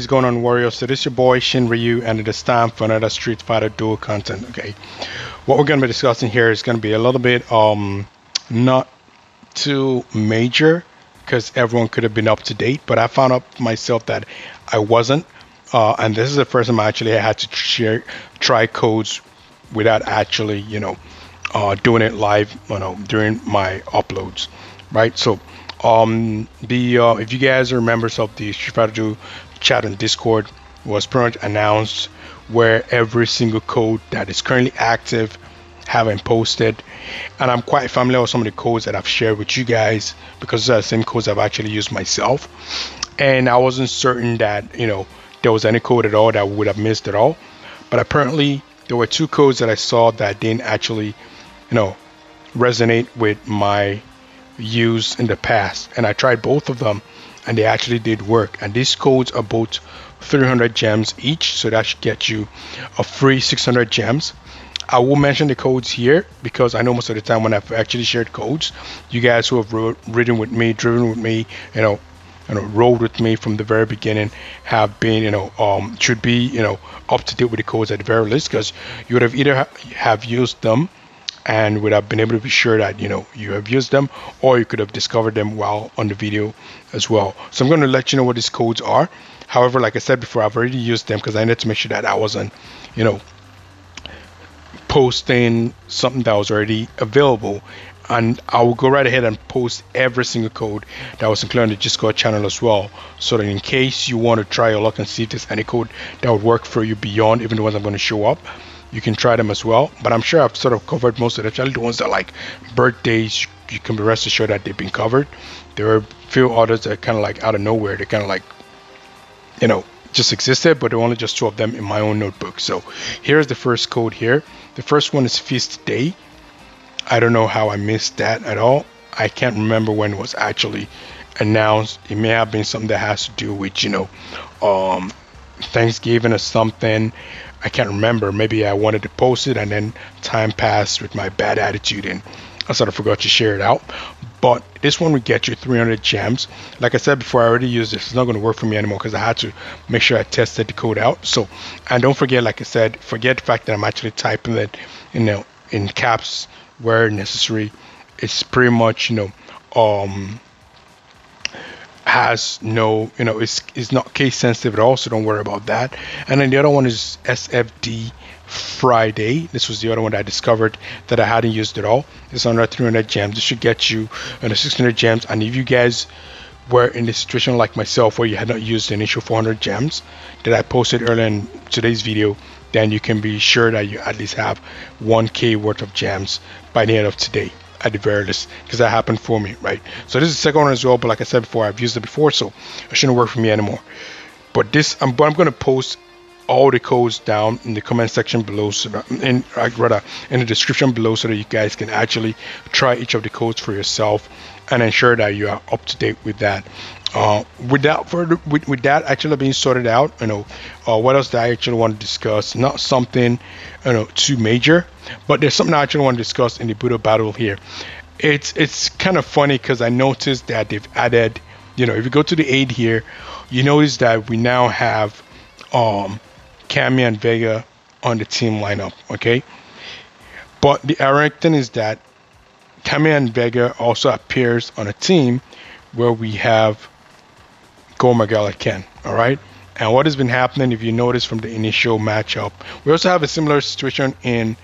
What's going on Warriors? So this is your boy Shin Ryu and it is time for another Street Fighter Duel content. Okay. What we're gonna be discussing here is gonna be a little bit um not too major because everyone could have been up to date, but I found out myself that I wasn't. Uh, and this is the first time I actually had to share try codes without actually, you know, uh, doing it live, you know, during my uploads, right? So um, the uh, if you guys are members of the Street Fighter 2 chat on Discord was pretty much announced where every single code that is currently active have been posted. And I'm quite familiar with some of the codes that I've shared with you guys because the same codes I've actually used myself. And I wasn't certain that you know there was any code at all that would have missed at all. But apparently there were two codes that I saw that didn't actually you know resonate with my use in the past. And I tried both of them and they actually did work. And these codes are both 300 gems each so that should get you a free 600 gems. I will mention the codes here because I know most of the time when I've actually shared codes you guys who have ridden with me driven with me you know you know rode with me from the very beginning have been you know um should be you know up to date with the codes at the very least because you would have either ha have used them and would have been able to be sure that you know you have used them or you could have discovered them while on the video as well. So i'm going to let you know what these codes are. However like i said before i've already used them because i need to make sure that i wasn't you know posting something that was already available. And I will go right ahead and post every single code that was included on the Discord channel as well. So that in case you want to try your luck and see if there's any code that would work for you beyond even the ones I'm going to show up you can try them as well. But I'm sure I've sort of covered most of the Actually, the ones that like birthdays, you can be rest assured that they've been covered. There are a few others that kind of like out of nowhere, they kind of like, you know, just existed, but there are only just two of them in my own notebook. So here's the first code here. The first one is Feast Day. I don't know how I missed that at all. I can't remember when it was actually announced. It may have been something that has to do with, you know, um, Thanksgiving or something. I can't remember. Maybe I wanted to post it and then time passed with my bad attitude and I sort of forgot to share it out. But this one would get you 300 gems. Like I said before, I already used this. It's not going to work for me anymore because I had to make sure I tested the code out. So, and don't forget, like I said, forget the fact that I'm actually typing it, you know, in caps where necessary. It's pretty much, you know, um, has no, you know, it's, it's not case sensitive at all, so don't worry about that. And then the other one is SFD Friday. This was the other one I discovered that I hadn't used at all. It's under 300 gems. This should get you under 600 gems. And if you guys were in a situation like myself where you had not used the initial 400 gems that I posted earlier in today's video, then you can be sure that you at least have 1k worth of gems by the end of today at the very least because that happened for me right? So this is the second one as well but like i said before i've used it before so it shouldn't work for me anymore. But this i'm, I'm going to post all the codes down in the comment section below so that in rather in the description below so that you guys can actually try each of the codes for yourself and ensure that you are up to date with that uh, without further with, with that actually being sorted out you know uh, what else do i actually want to discuss? Not something you know too major but there's something i actually want to discuss in the Budo battle here. It's it's kind of funny because i noticed that they've added you know if you go to the aid here you notice that we now have um Cammy and Vega on the team lineup okay? But the ironic thing is that Cammy and Vega also appears on a team where we have Go Magala Ken. All right. And what has been happening, if you notice from the initial matchup, we also have a similar situation in,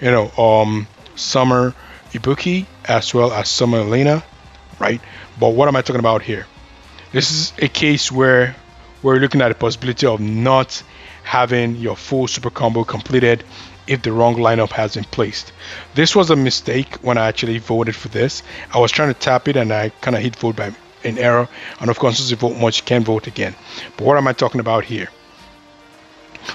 you know, um, Summer Ibuki as well as Summer Elena, right? But what am I talking about here? This is a case where we're looking at the possibility of not having your full super combo completed if the wrong lineup has been placed. This was a mistake when I actually voted for this. I was trying to tap it and I kind of hit vote by in error. And of course, if you vote much, you can vote again. But what am I talking about here?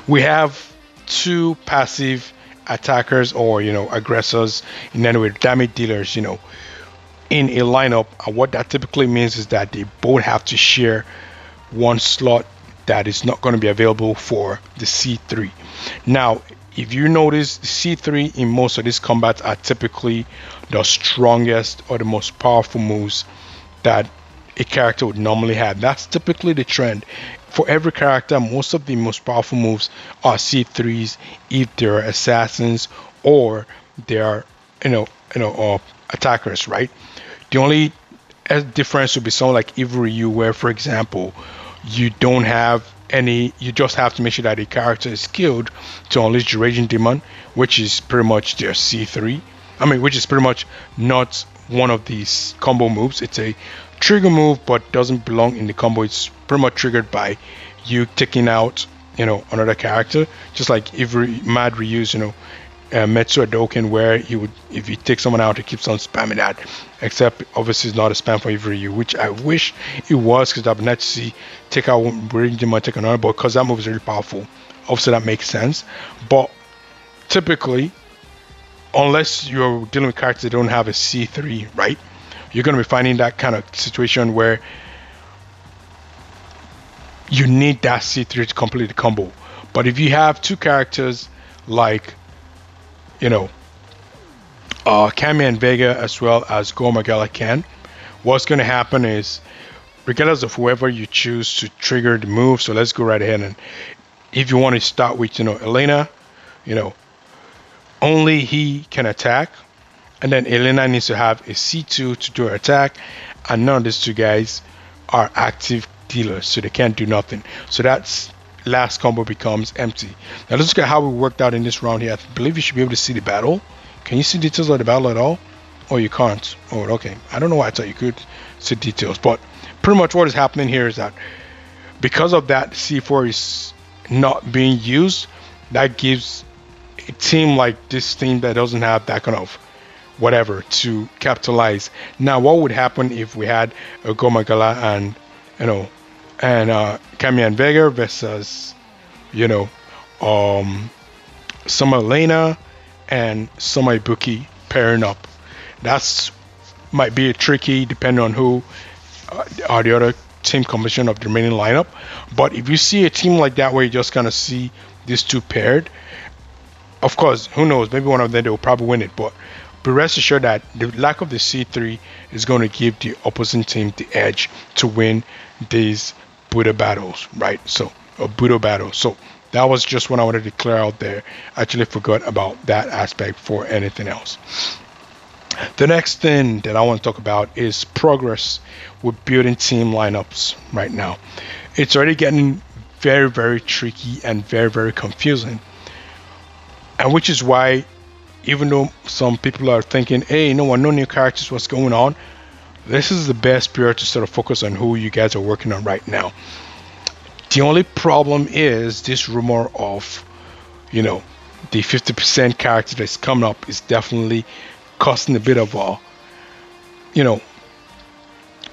We have two passive attackers or you know aggressors in any way damage dealers you know in a lineup and what that typically means is that they both have to share one slot that is not going to be available for the C3 now if you notice the C3 in most of these combats are typically the strongest or the most powerful moves that a character would normally have. That's typically the trend. For every character, most of the most powerful moves are C3s if they're assassins or they are, you know, you know, uh, attackers, right? The only difference would be someone like Evil Ryu, where, for example, you don't have any you just have to make sure that a character is skilled to unleash the raging demon which is pretty much their c3 i mean which is pretty much not one of these combo moves it's a trigger move but doesn't belong in the combo. It's pretty much triggered by you taking out you know another character. Just like if mad reuse you know uh, Metsu Hadouken where he would if you take someone out he keeps on spamming that. Except obviously it's not a spam for every you which I wish it was because I've not see take out bring them take another but because that move is really powerful. Obviously that makes sense. But typically unless you're dealing with characters that don't have a C3 right you're going to be finding that kind of situation where you need that C3 to complete the combo but if you have two characters like you know, uh, and Vega as well as Go Magala can. What's going to happen is, regardless of whoever you choose to trigger the move, so let's go right ahead and if you want to start with, you know, Elena, you know, only he can attack, and then Elena needs to have a C2 to do her attack, and none of these two guys are active dealers, so they can't do nothing. So that's last combo becomes empty. Now let's look at how we worked out in this round here. I believe you should be able to see the battle. Can you see details of the battle at all? Or you can't. Oh, okay. I don't know why I thought you could see details, but pretty much what is happening here is that because of that C4 is not being used, that gives a team like this team that doesn't have that kind of whatever to capitalize. Now, what would happen if we had a Gomagala and you know and uh, Cammy and Vega versus, you know, um, Summer Lena and Summer Ibuki pairing up. That's might be a tricky depending on who uh, are the other team composition of the remaining lineup. But if you see a team like that where you just gonna see these two paired, of course, who knows? Maybe one of them they will probably win it. But but rest assured that the lack of the C3 is going to give the opposing team the edge to win these Budo battles, right? So, a Budo battle. So, that was just what I wanted to clear out there. I actually forgot about that aspect for anything else. The next thing that I want to talk about is progress with building team lineups right now. It's already getting very, very tricky and very, very confusing. And which is why, even though some people are thinking, hey, no one, no new characters, what's going on? this is the best period to sort of focus on who you guys are working on right now. The only problem is this rumor of, you know, the 50% character that's coming up is definitely causing a bit of a, you know,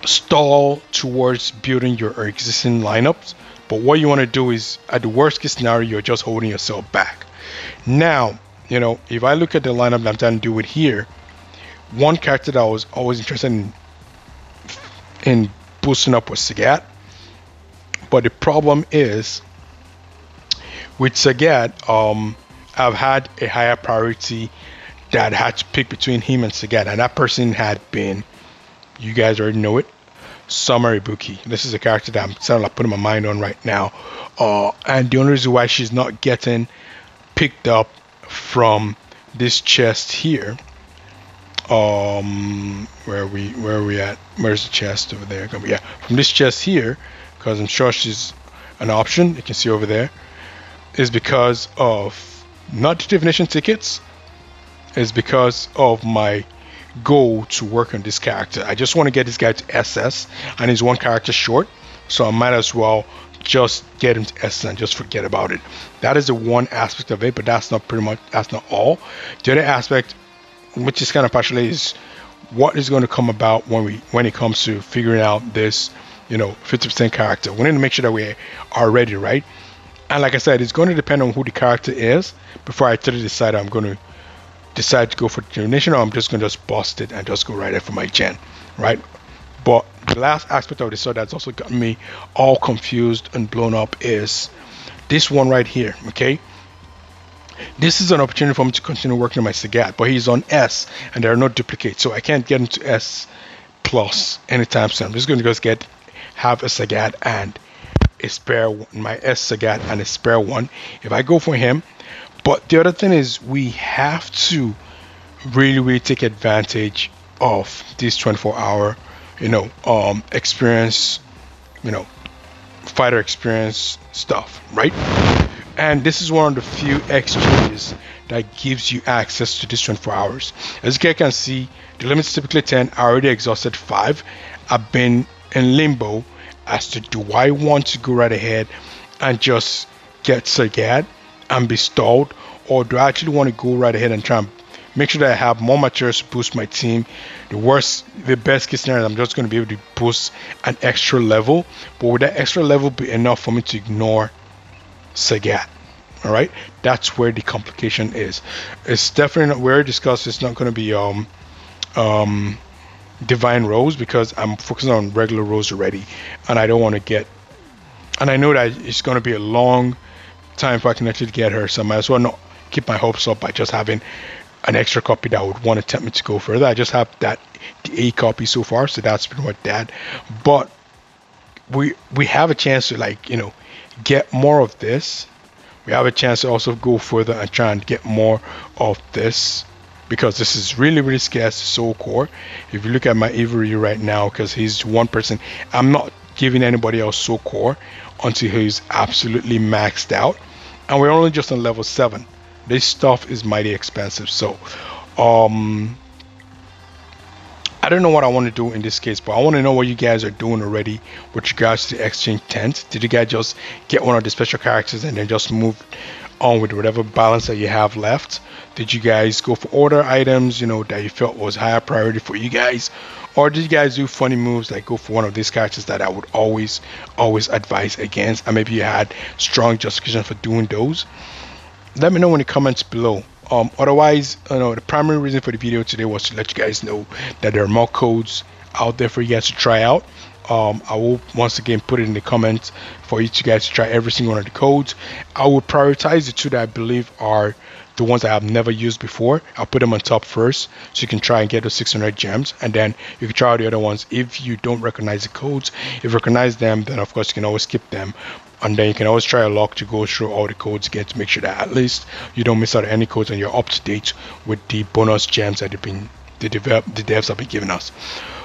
stall towards building your existing lineups. But what you want to do is, at the worst case scenario, you're just holding yourself back. Now, you know, if I look at the lineup that I'm trying to do it here, one character that I was always interested in in boosting up was Sagat. But the problem is with Sagat, um, I've had a higher priority that I had to pick between him and Sagat, and that person had been, you guys already know it, Summer Ibuki. This is a character that I'm sort of putting my mind on right now. Uh, and the only reason why she's not getting picked up from this chest here. Um where we where we at? Where's the chest? Over there. Yeah from this chest here because i'm sure she's an option. You can see over there. Is because of not the divination tickets is because of my goal to work on this character. I just want to get this guy to ss and he's one character short so i might as well just get him to ss and just forget about it. That is the one aspect of it but that's not pretty much that's not all. The other aspect which is kind of partially is what is going to come about when we when it comes to figuring out this you know 50% character. We need to make sure that we are ready right? And like i said it's going to depend on who the character is. Before i totally decide i'm going to decide to go for generation or i'm just going to just bust it and just go right there for my gen right the last aspect of this so that's also got me all confused and blown up is this one right here okay this is an opportunity for me to continue working on my Sagat, but he's on S and there are no duplicates, so I can't get him to S plus anytime soon. I'm just going to just get have a Sagat and a spare one, my S Sagat and a spare one. If I go for him, but the other thing is we have to really really take advantage of this 24 hour you know um experience you know fighter experience stuff right? And this is one of the few exchanges that gives you access to this 24 hours. As you can see the limit is typically 10 i already exhausted 5 i've been in limbo as to do i want to go right ahead and just get Sagat and be stalled or do I actually want to go right ahead and try and make sure that I have more materials to boost my team. The worst, the best case scenario, I'm just going to be able to boost an extra level. But would that extra level be enough for me to ignore Sagat? All right, that's where the complication is. It's definitely not. Already discussed. It's not going to be um um divine rose because I'm focusing on regular rose already, and I don't want to get. And I know that it's going to be a long time if I can actually get her, so I might as well not keep my hopes up by just having an extra copy that would want to tempt me to go further. I just have that A copy so far, so that's pretty much that. But we we have a chance to like you know get more of this. We have a chance to also go further and try and get more of this because this is really really scarce soul core. If you look at my Avery right now, because he's one person, I'm not giving anybody else soul core until he's absolutely maxed out, and we're only just on level seven this stuff is mighty expensive so um I don't know what I want to do in this case, but I want to know what you guys are doing already with regards to the exchange tent. Did you guys just get one of the special characters and then just move on with whatever balance that you have left? Did you guys go for order items, you know, that you felt was higher priority for you guys? Or did you guys do funny moves like go for one of these characters that I would always, always advise against? And maybe you had strong justification for doing those let me know in the comments below. Um, otherwise you know the primary reason for the video today was to let you guys know that there are more codes out there for you guys to try out. Um, I will once again put it in the comments for each guys to try every single one of the codes. I will prioritize the two that I believe are the ones that I've never used before. I'll put them on top first so you can try and get those 600 gems. And then you can try out the other ones if you don't recognize the codes. If you recognize them then of course you can always skip them and then you can always try a lock to go through all the codes again to make sure that at least you don't miss out any codes and you're up to date with the bonus gems that have been the develop the devs have been giving us.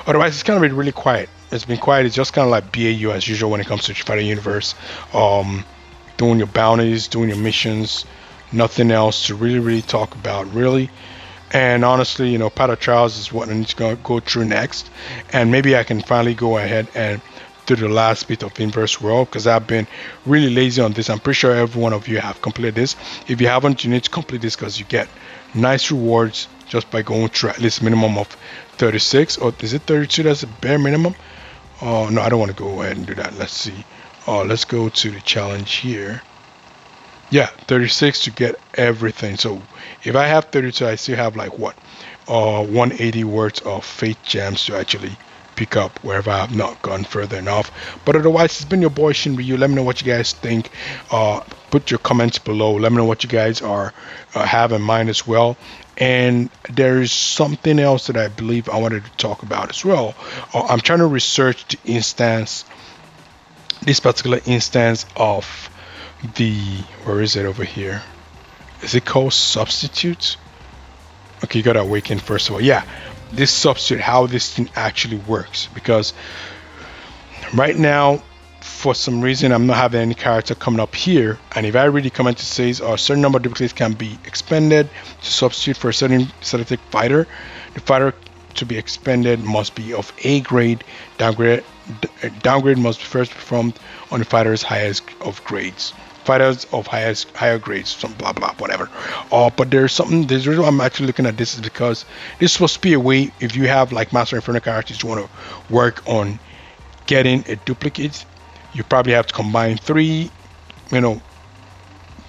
Otherwise it's kind of been really quiet. It's been quiet. It's just kind of like BAU as usual when it comes to Fighter Universe. Um, doing your bounties doing your missions nothing else to really really talk about really. And honestly you know of Trials is what I need to go through next. And maybe I can finally go ahead and to the last bit of inverse world because I've been really lazy on this. I'm pretty sure every one of you have completed this. If you haven't, you need to complete this because you get nice rewards just by going through at least minimum of 36 or is it 32 that's a bare minimum. Oh no I don't want to go ahead and do that. Let's see. Oh let's go to the challenge here. Yeah 36 to get everything. So if I have 32 I still have like what? Uh 180 words of faith gems to actually pick up wherever I have not gone further enough. But otherwise, it's been your boy Shin Ryu. Let me know what you guys think. Uh, put your comments below. Let me know what you guys are uh, have in mind as well. And there is something else that I believe I wanted to talk about as well. Uh, I'm trying to research the instance, this particular instance of the where is it over here? Is it called substitute? Okay, you gotta awaken first of all. Yeah, this substitute how this thing actually works. Because right now for some reason I'm not having any character coming up here. And if I really come into says oh, a certain number of duplicates can be expended to substitute for a certain static fighter the fighter to be expended must be of A grade downgrade downgrade must be first performed on the fighter's highest of grades fighters of highest higher grades, some blah blah whatever. Uh, but there's something. There's reason I'm actually looking at this is because this is supposed to be a way if you have like Master Inferno characters you want to work on getting a duplicate, you probably have to combine three, you know,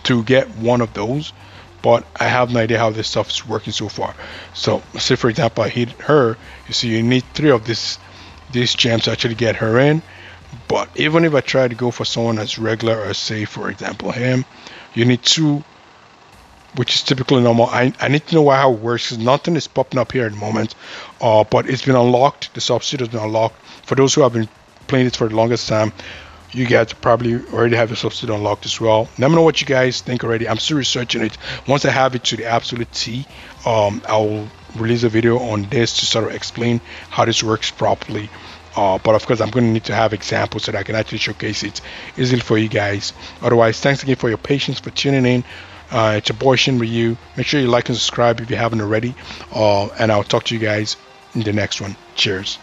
to get one of those. But I have no idea how this stuff is working so far. So, say for example, I hit her. You see, you need three of this these gems to actually get her in but even if I try to go for someone as regular as say for example him, you need two which is typically normal. I, I need to know how it works because nothing is popping up here at the moment. Uh, but it's been unlocked. The substitute has been unlocked. For those who have been playing it for the longest time, you guys probably already have the substitute unlocked as well. Let me know what you guys think already. I'm still researching it. Once I have it to the absolute T, um, I'll release a video on this to sort of explain how this works properly. Uh, but of course, I'm going to need to have examples so that I can actually showcase it easily for you guys. Otherwise, thanks again for your patience, for tuning in. Uh, it's a boy Shin Make sure you like and subscribe if you haven't already. Uh, and I'll talk to you guys in the next one. Cheers.